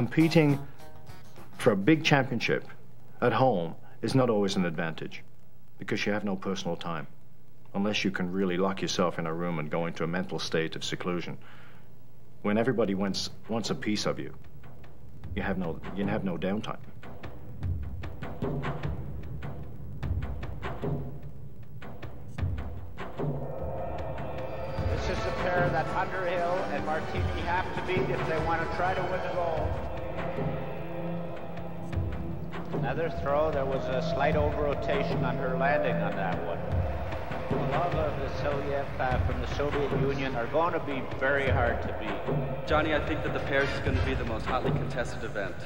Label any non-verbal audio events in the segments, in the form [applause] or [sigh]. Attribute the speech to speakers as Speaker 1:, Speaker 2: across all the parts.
Speaker 1: competing for a big championship at home is not always an advantage because you have no personal time unless you can really lock yourself in a room and go into a mental state of seclusion. When everybody wants, wants a piece of you, you have no, you have no downtime.
Speaker 2: The that Underhill and Martini have to beat if they want to try to win the gold. Another throw, there was a slight over-rotation on her landing on that one. a lot Lava Vasilyev uh, from the Soviet Union are going to be very hard to beat.
Speaker 3: Johnny, I think that the pairs is going to be the most hotly contested event.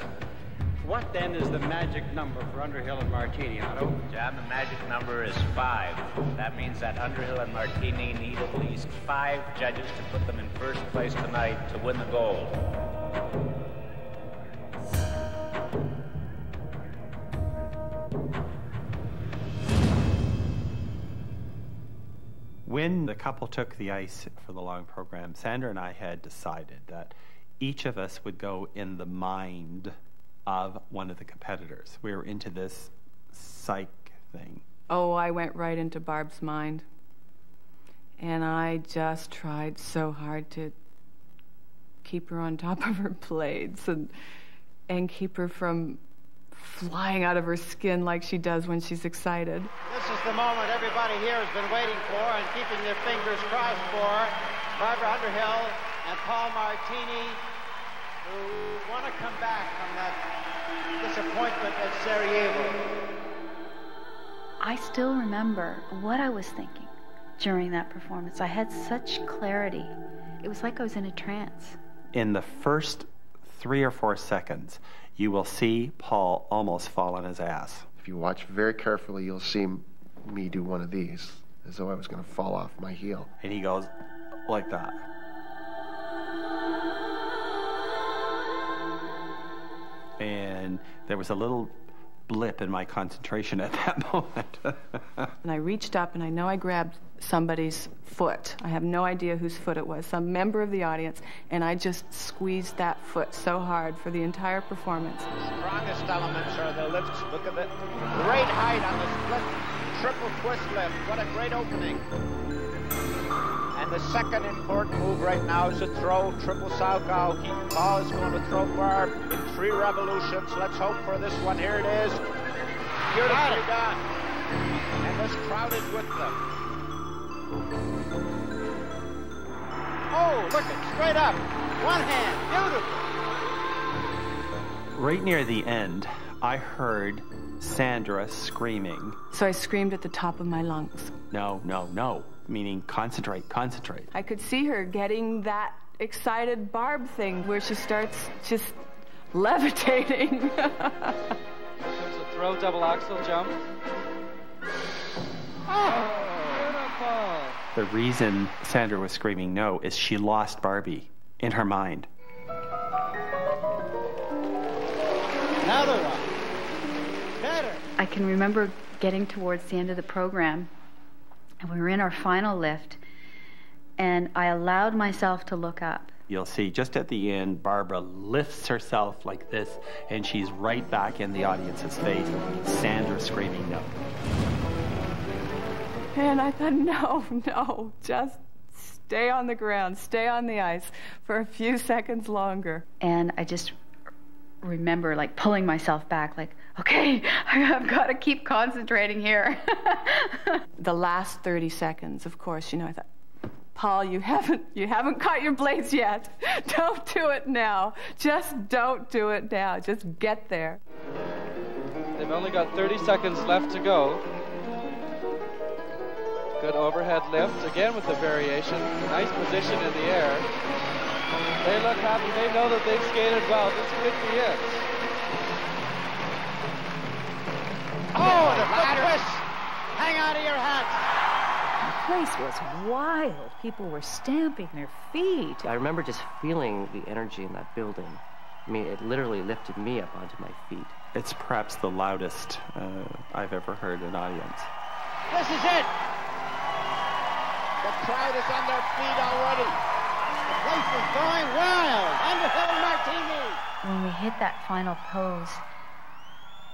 Speaker 4: What then is the magic number for Underhill and Martini, Otto?
Speaker 2: John, the magic number is five. That means that Underhill and Martini need at least five judges to put them in first place tonight to win the gold.
Speaker 5: When the couple took the ice for the long program, Sandra and I had decided that each of us would go in the mind of one of the competitors. We were into this psych thing.
Speaker 6: Oh, I went right into Barb's mind. And I just tried so hard to keep her on top of her blades and and keep her from flying out of her skin like she does when she's excited.
Speaker 4: This is the moment everybody here has been waiting for and keeping their fingers crossed for. Barbara Underhill and Paul Martini, who want to come back from that disappointment at Sarajevo.
Speaker 7: I still remember what I was thinking during that performance. I had such clarity. It was like I was in a trance.
Speaker 5: In the first three or four seconds, you will see Paul almost fall on his ass.
Speaker 8: If you watch very carefully, you'll see me do one of these, as though I was going to fall off my heel.
Speaker 5: And he goes like that. And there was a little blip in my concentration at that [laughs] moment.
Speaker 6: And I reached up and I know I grabbed somebody's foot. I have no idea whose foot it was, some member of the audience, and I just squeezed that foot so hard for the entire performance.
Speaker 2: The Strongest elements are the lifts. Look at it. Great height on the split triple twist lift. What a great opening. And the second important move right now is to throw triple Salchow. Paul is going to throw Barb in three revolutions. Let's hope for this one. Here it is. Beautifully done. And this crowd is with them.
Speaker 4: Oh, look it, straight up. One hand, beautiful.
Speaker 5: right near the end, I heard Sandra screaming,
Speaker 6: So I screamed at the top of my lungs.
Speaker 5: No, no, no, meaning concentrate, concentrate.
Speaker 6: I could see her getting that excited Barb thing where she starts just levitating.
Speaker 3: There's a throw double axel jump. Oh, Beautiful.
Speaker 5: The reason Sandra was screaming no is she lost Barbie in her mind.
Speaker 4: Another one. Better.
Speaker 7: I can remember getting towards the end of the program, and we were in our final lift, and I allowed myself to look up.
Speaker 5: You'll see just at the end, Barbara lifts herself like this, and she's right back in the audience's face. Sandra screaming no.
Speaker 6: and I thought, no, [laughs] no, just stay on the ground, stay on the ice for a few seconds longer.
Speaker 7: And I just remember like pulling myself back, like, okay, [laughs] I've got to keep concentrating here. [laughs]
Speaker 6: The last 30 seconds, of course, you know, I thought, Paul, you haven't you haven't caught your blades yet. [laughs] Don't do it now. Just don't do it now. Just get there.
Speaker 3: They've only got 30 seconds left to go. Good overhead lift, again with the variation. Nice position in the air. They look happy. They know that they've skated well. This could be it.
Speaker 4: Oh, the twist. Hang on to your hats.
Speaker 9: The place was wild. People were stamping their feet.
Speaker 10: I remember just feeling the energy in that building. I mean, it literally lifted me up onto my feet.
Speaker 5: It's perhaps the loudest uh, I've ever heard an audience.
Speaker 4: This is it.
Speaker 2: The crowd is on their feet already.
Speaker 4: The place was going wild. And Martini.
Speaker 7: when we hit that final pose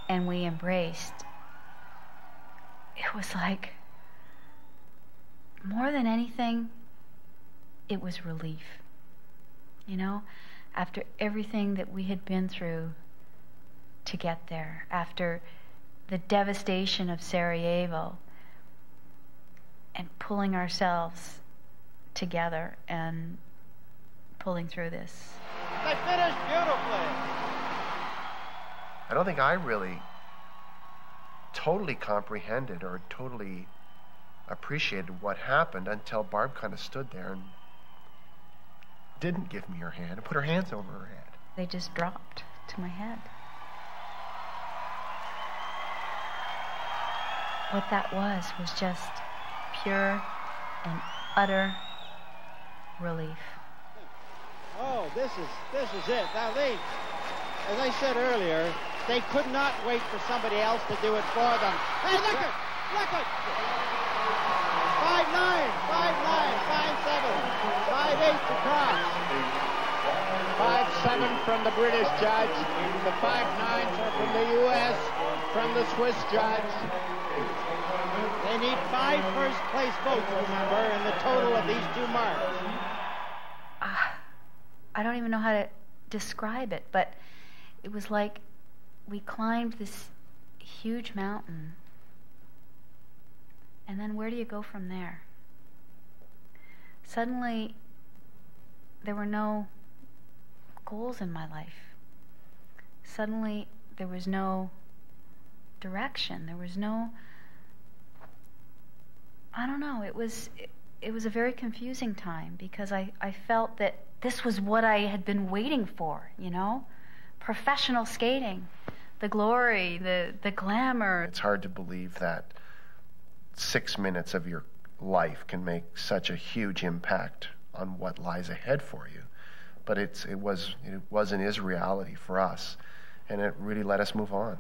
Speaker 7: and we embraced, it was like more than anything, it was relief. You know, after everything that we had been through to get there, after the devastation of Sarajevo, and pulling ourselves together and pulling through this.
Speaker 4: They finished beautifully.
Speaker 8: I don't think I really totally comprehended or totally appreciated what happened until Barb kind of stood there and didn't give me her hand and put her hands over her head.
Speaker 7: They just dropped to my head. What that was was just pure and utter relief.
Speaker 4: This is this is it. Now they, as I said earlier, they could not wait for somebody else to do it for them. Hey, look it, look it. Five nine, five nine, five seven, five eight to cross.
Speaker 2: Five seven from the British judge. The five nines are from the U.S. From the Swiss judge.
Speaker 4: They need five first place votes, remember, in the total of these two marks.
Speaker 7: I don't even know how to describe it, but it was like we climbed this huge mountain. And then where do you go from there? Suddenly, there were no goals in my life. Suddenly, there was no direction. There was no. I don't know. It was. It, it was a very confusing time because I, I felt that this was what I had been waiting for, you know? Professional skating, the glory, the, the glamour.
Speaker 8: It's hard to believe that six minutes of your life can make such a huge impact on what lies ahead for you. But it's, it, was, it was and is reality for us, and it really let us move on.